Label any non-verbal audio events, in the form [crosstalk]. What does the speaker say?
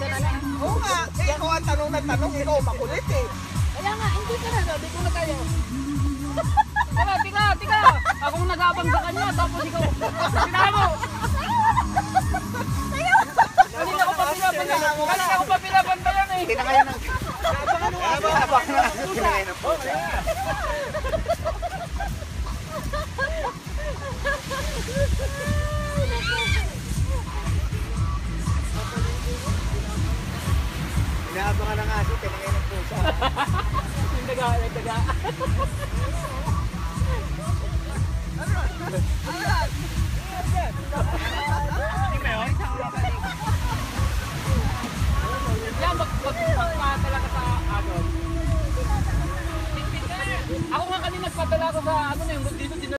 nga, eh, ikaw ang tanong na tanong, ikaw makulit eh. Kaya nga, hindi ka na, sabi ko na kayo. Teka, tika, tika. Akong nag-abang sa kanya, tapos ikaw, sinama mo. Kanina ko pa pinapantayan. Kanina ko pa pinapantayan eh. Kinakayan ng... Abangan mo, abangan ng Inaabangan ng aso, kinakayan ng pusa. [laughs] Yung daga, yung daga. Yan, mag, mag, magpadala ka sa ano. Ako nga kanina nagpadala ko sa ano na yung